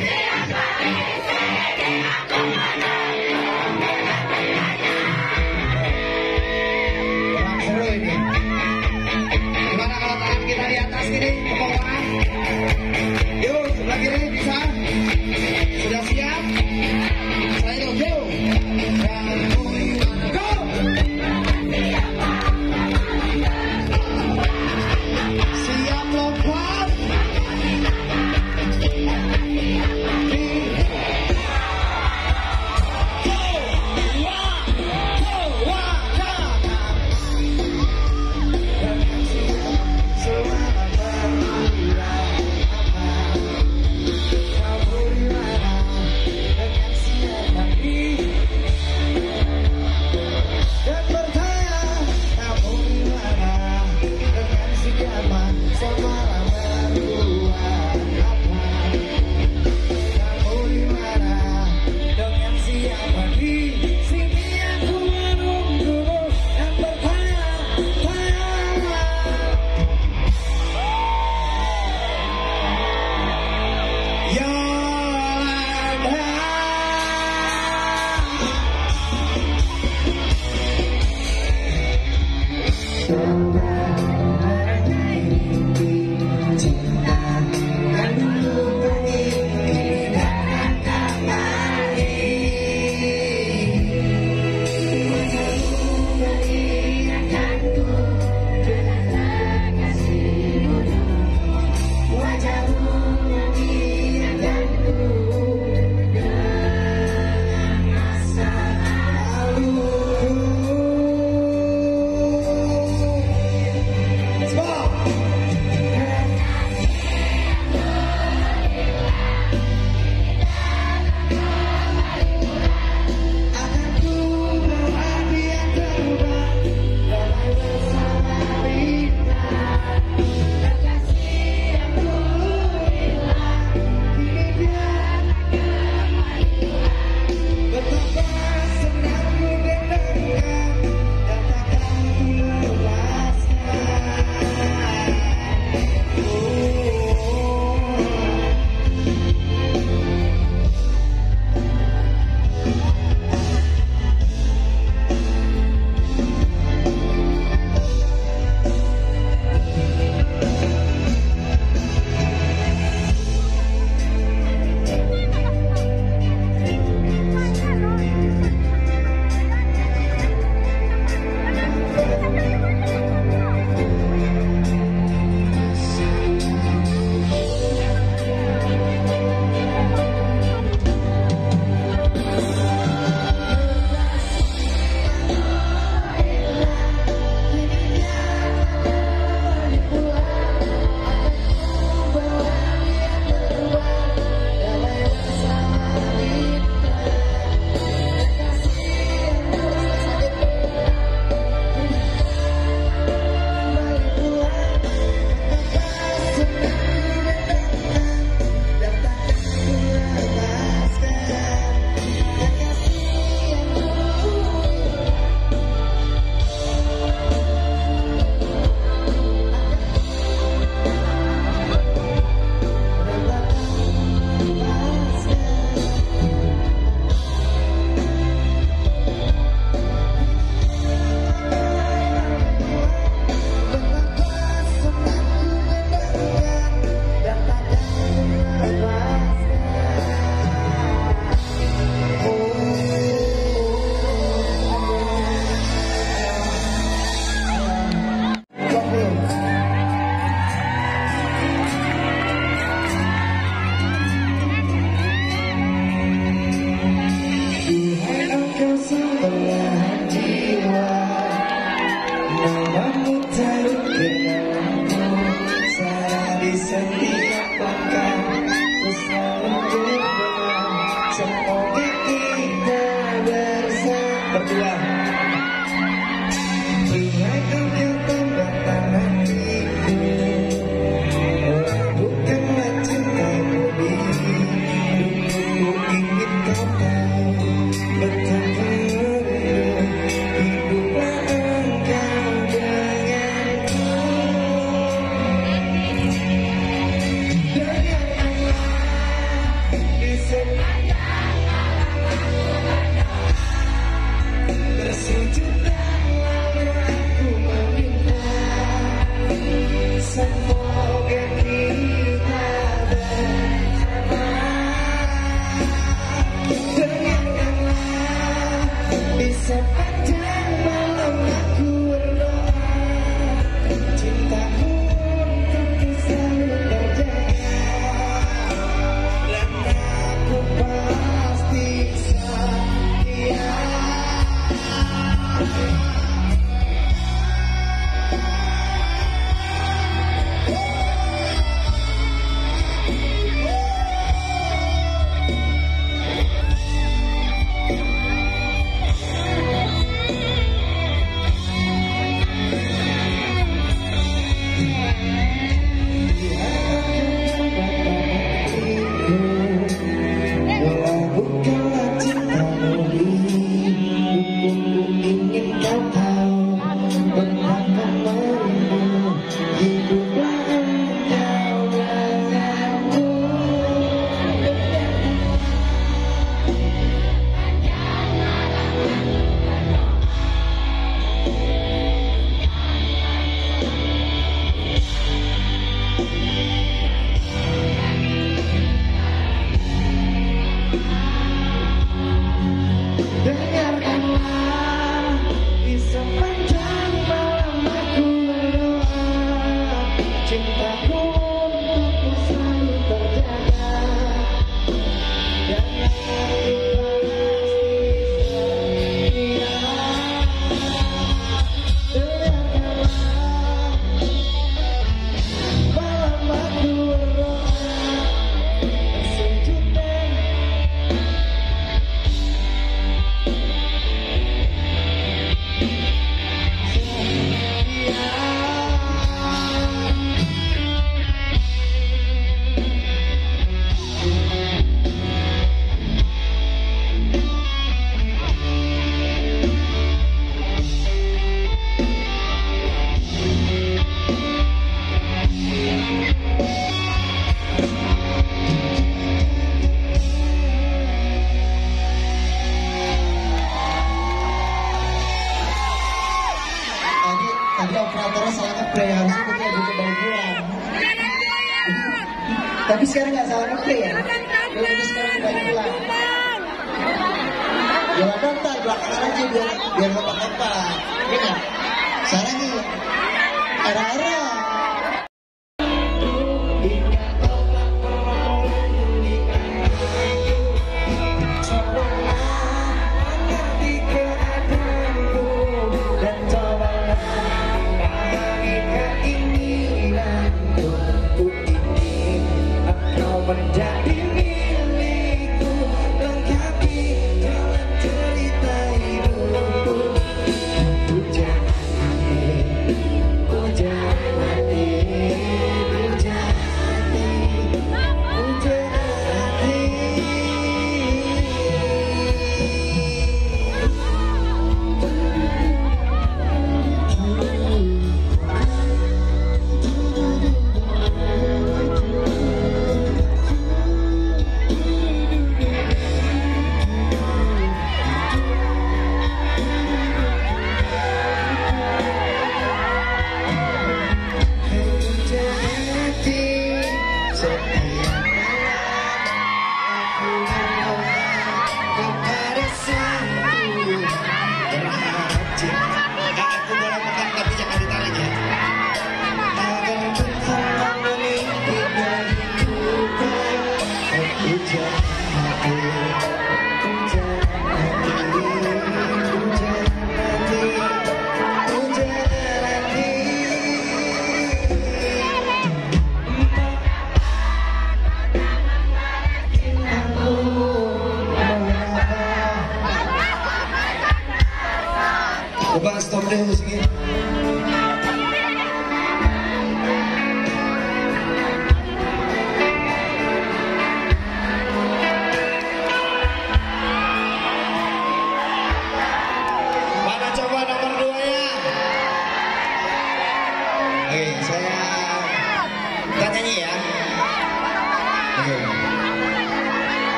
Thank you. can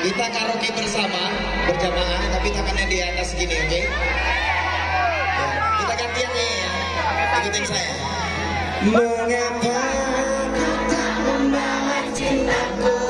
Kita karaoke bersama berjamaah tapi tangannya di atas gini, oke? Okay? Ya, kita gantian nih ya. Ikutin saya. Mengapa kau tak membalas cintaku?